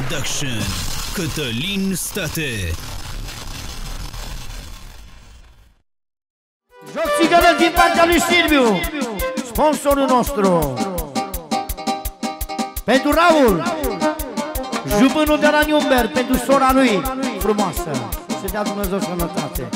Production. Cătălin State. Joc țigănă din partea lui Silviu Sponsorul nostru. Pentru Raul Jumânul de la Niumber Pentru sora lui frumoasă. Să dea Dumnezeu sănătate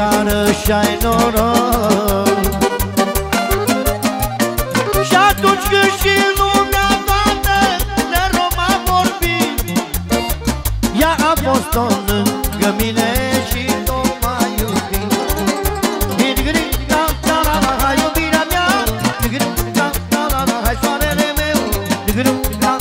țară și-ai noroc. Și atunci când și lumea toată de Roma vorbi Ea a fost tot lângă mine și tot m-a iubit. Din grinda ta la la, hai iubirea mea. Din grinda ta la la, hai soarele meu. Din grinda ta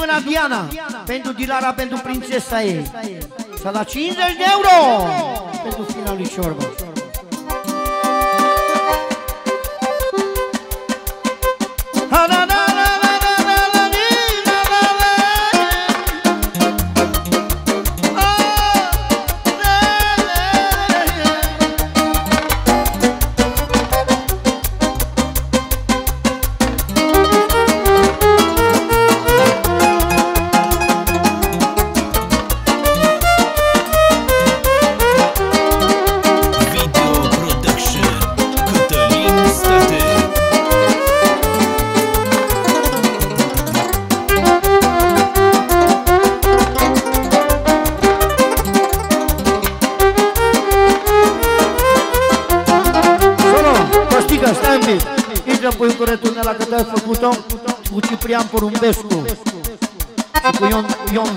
lui Jupâna Diana Pentru Dilara, pentru prințesa ei. Să la 50 de euro! Pentru finalul lui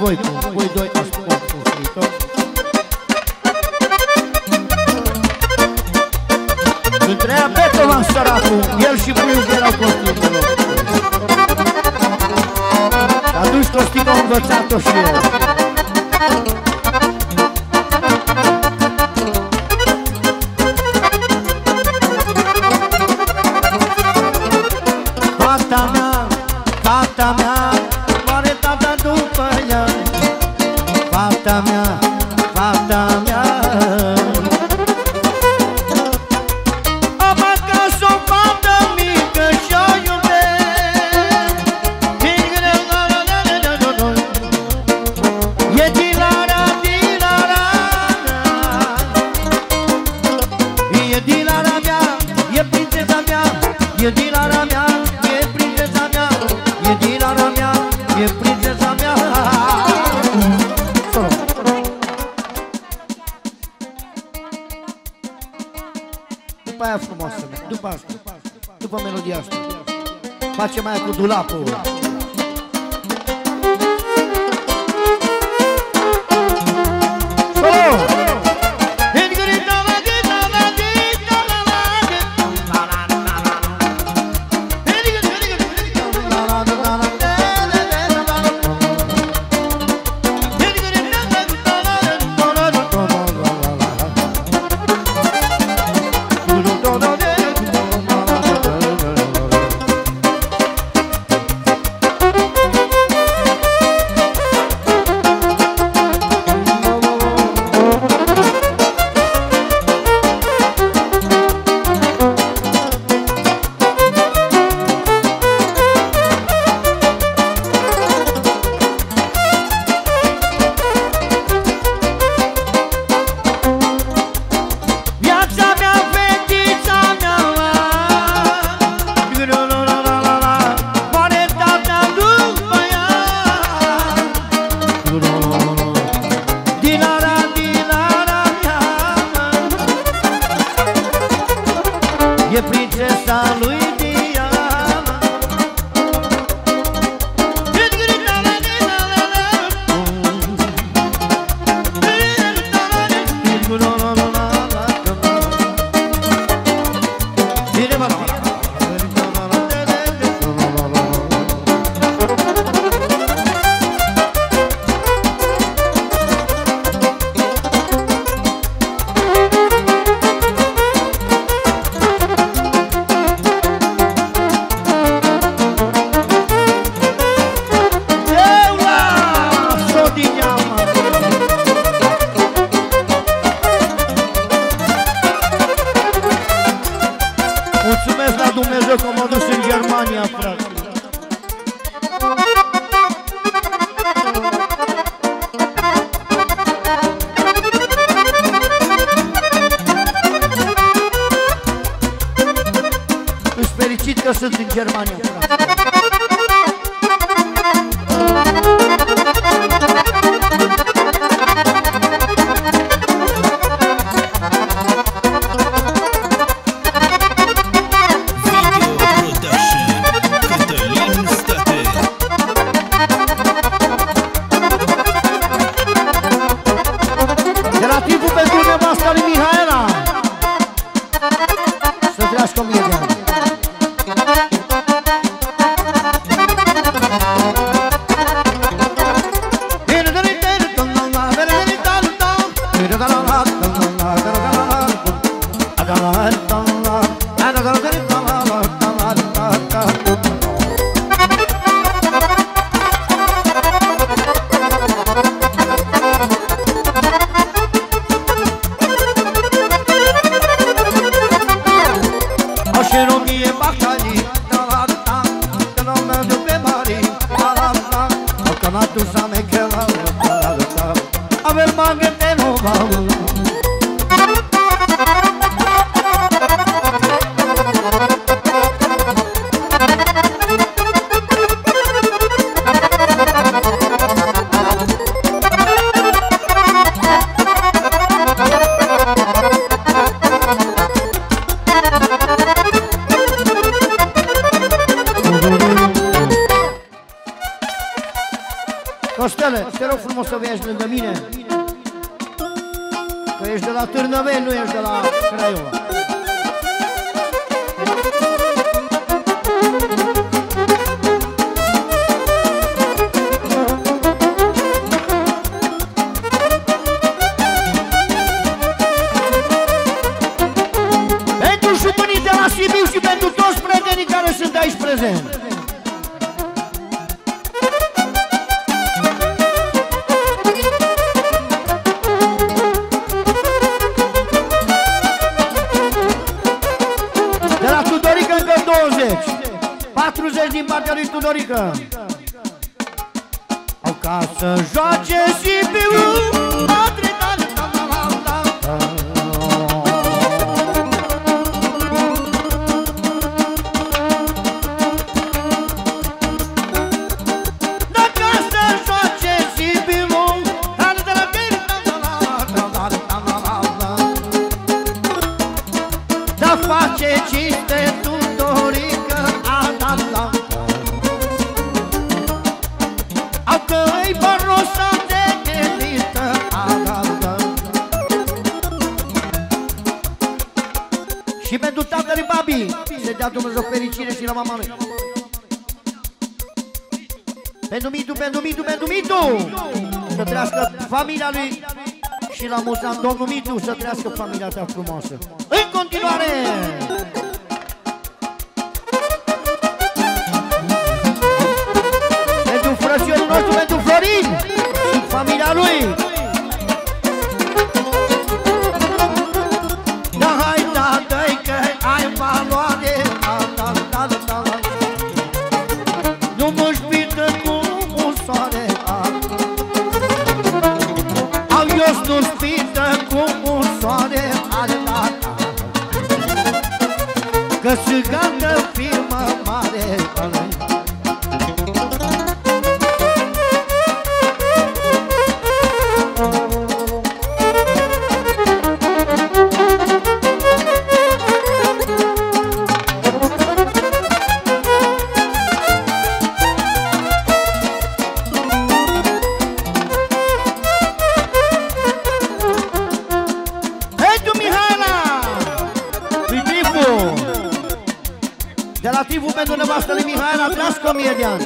voi, cu voi doi ați construit-o. Întreia Betovan săracul, el și Buiu erau construit-o. Atunci Costică a învățat-o și el. Dulapul. Costelă, te rog frumos să vei lângă mine. Că ești de la Târnăveni, nu ești de la Craiova. să-i dea Dumnezeu fericire și la mama lui. Pentru Mitu, pentru Mitu, pentru Mitu! Să trească familia lui și la mulți ani, domnul Mitu, să trească familia ta frumoasă. În continuare! Pentru frățiorul nostru, pentru Florin și familia lui! Creativul pentru nevastă lui Mihaela, dragi comedian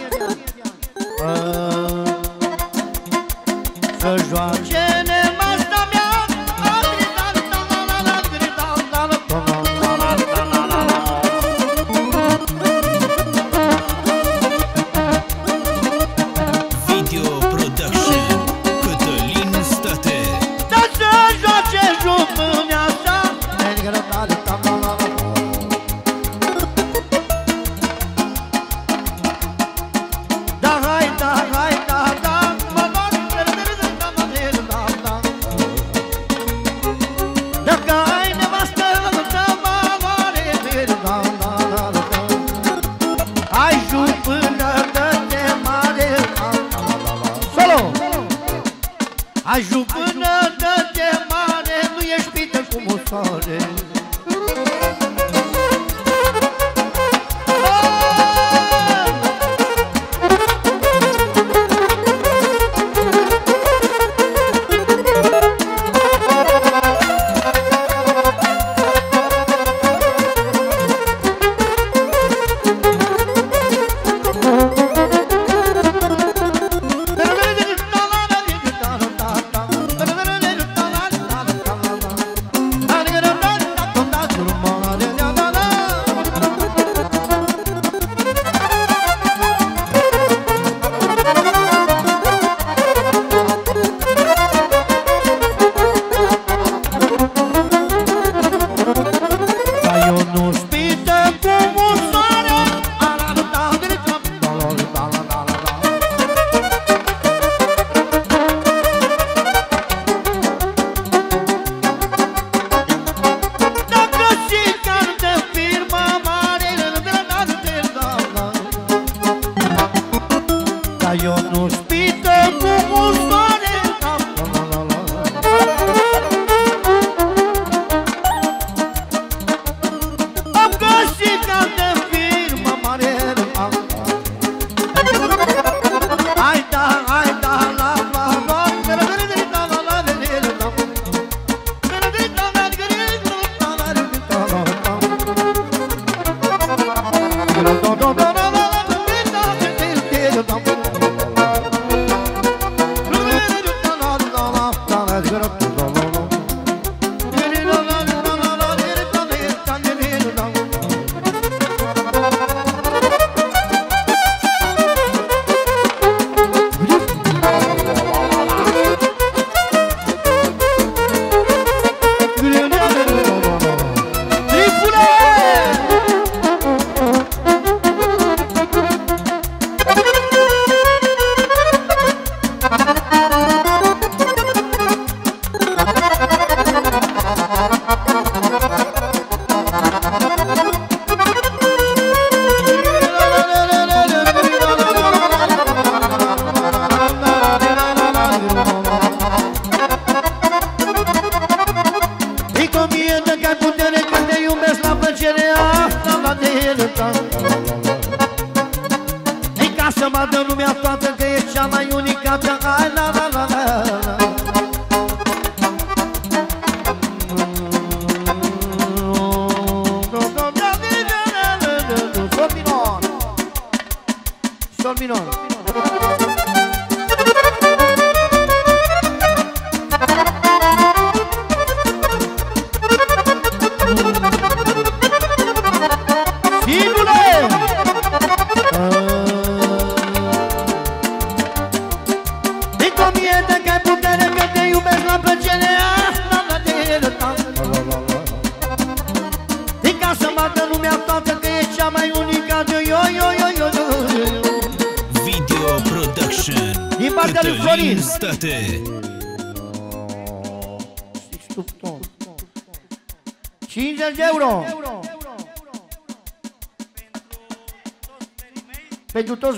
să vadă lumea toată că e cea mai unică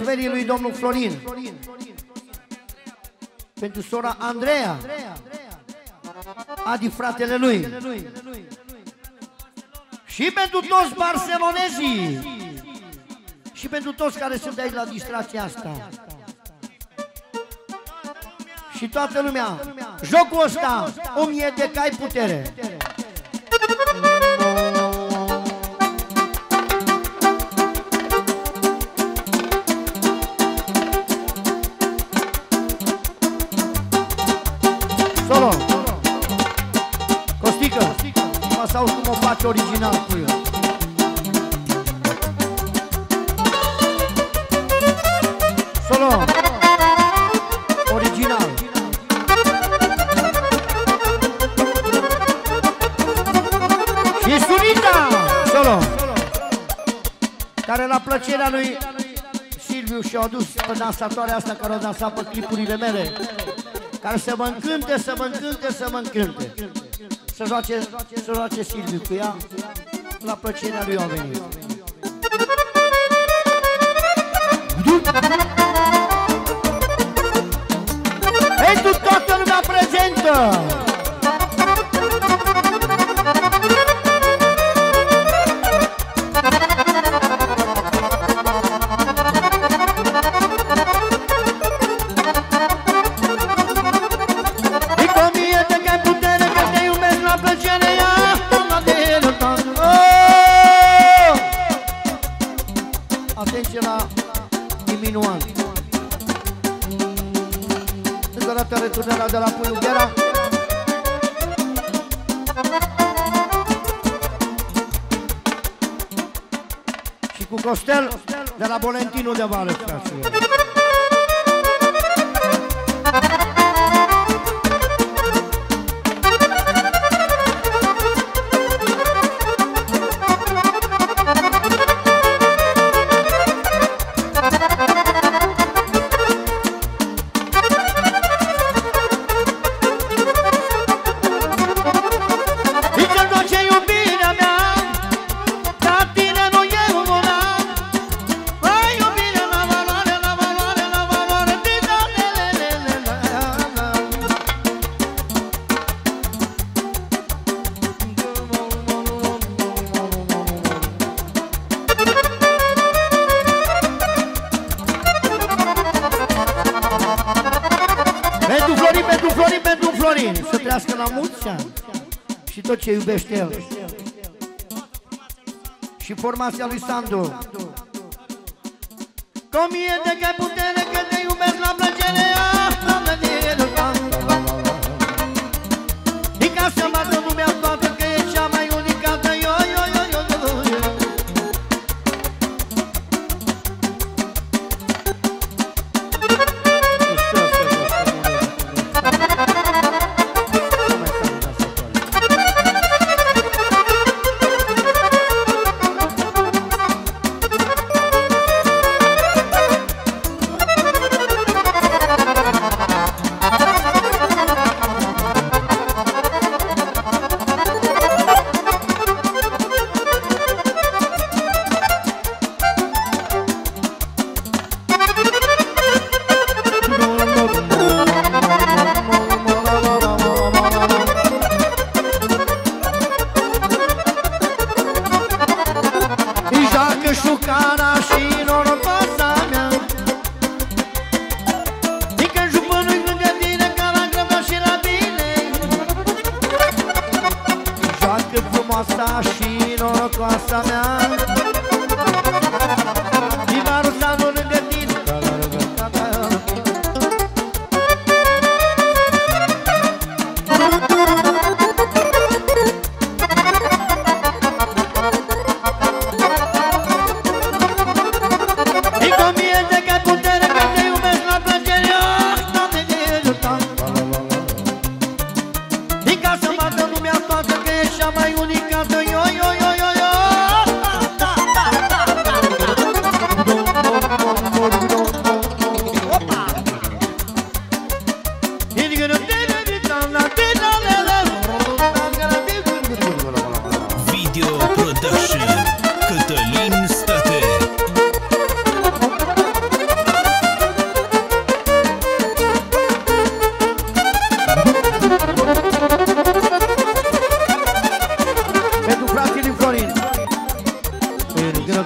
Pentru toți verii lui domnul Florin. Pentru sora Andreea. Adi fratele lui. Și pentru toți barcelonezii Și pentru toți care sunt aici la distracția asta. Și toată lumea. Jocul ăsta O mie de cai putere auzi cum o face original cu el. Solo Original. Și Sunita. Solo Care la plăcerea lui Silviu și-a adus pe dansatoarea asta care o dansa pe clipurile mele. Care să mă încânte, să mă încânte, să mă încânte. Să joace, să joace Silviu cu ea, la plăcerea lui a venit. Pentru toată lumea prezentă! Florin Să trăiască la mulți ani. Și tot ce iubește el. Și formația lui Sandu. Cu o mie de cai putere Că te iubesc la plăcere ah, que o chucaraxi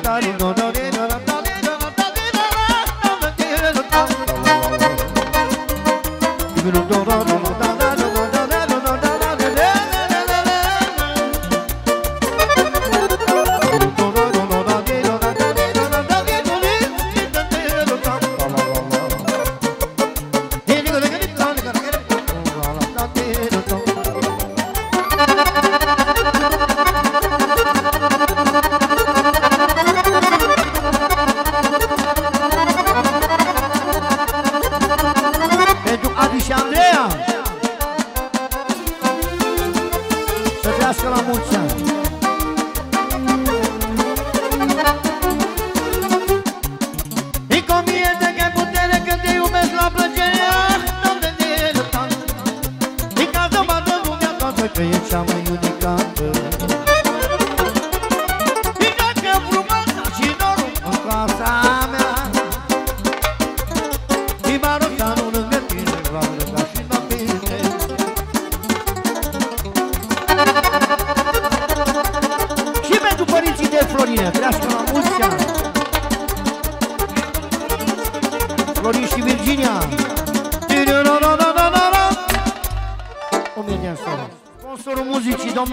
no, no, no, no,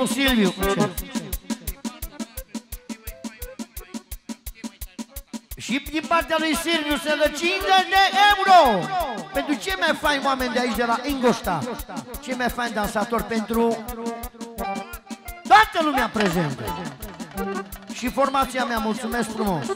cu Silviu. Ce? Și din partea lui Silviu se dă 50 de euro Pentru ce mai fain oameni de aici de la Ingoșta Ce mai fain dansator pentru toată lumea prezentă Și formația mea, mulțumesc frumos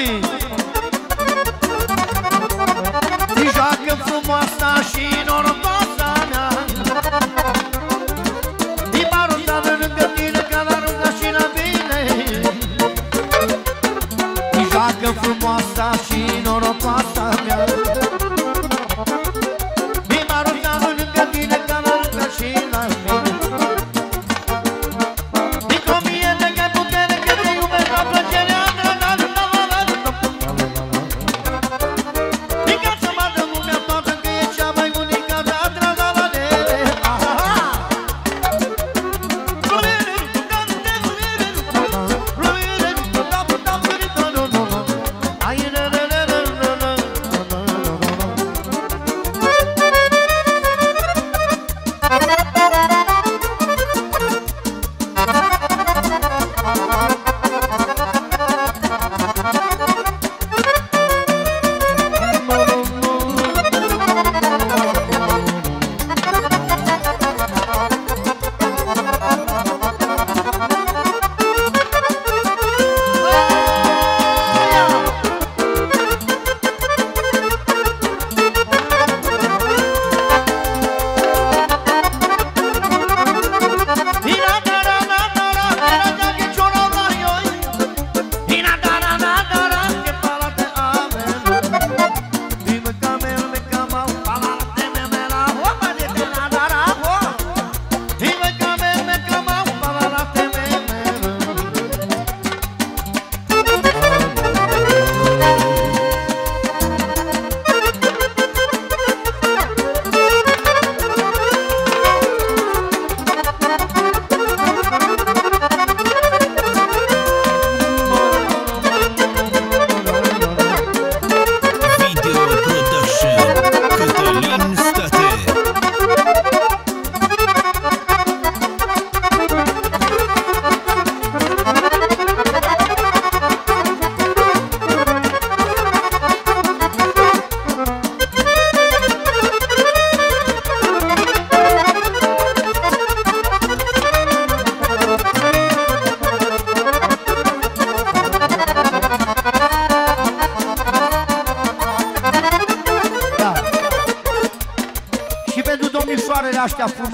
Yeah.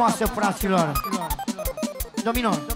nossa pra senhora. Dominou.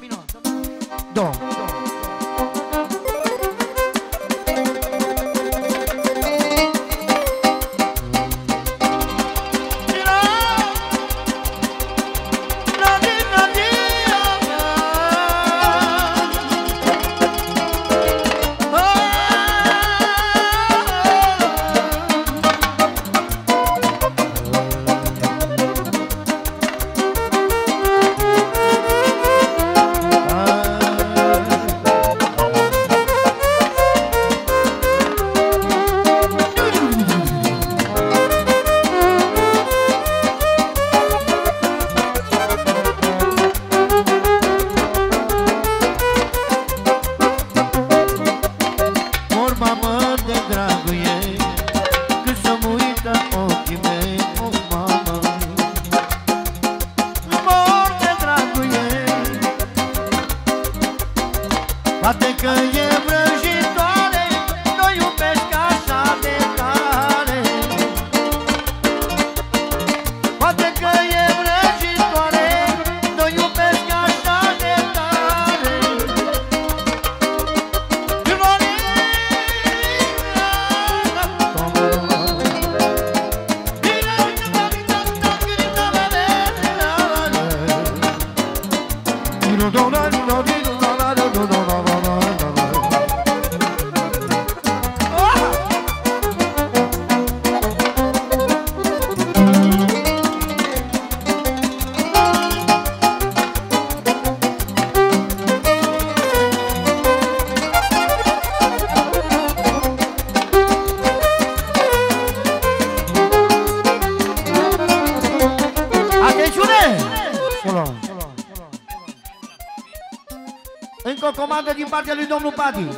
ઉપાધિ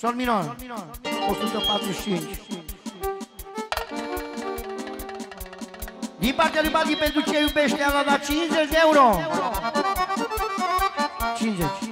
Sol minor 145 Din partea lui Badi pentru ce iubește a luat 50 de euro. 50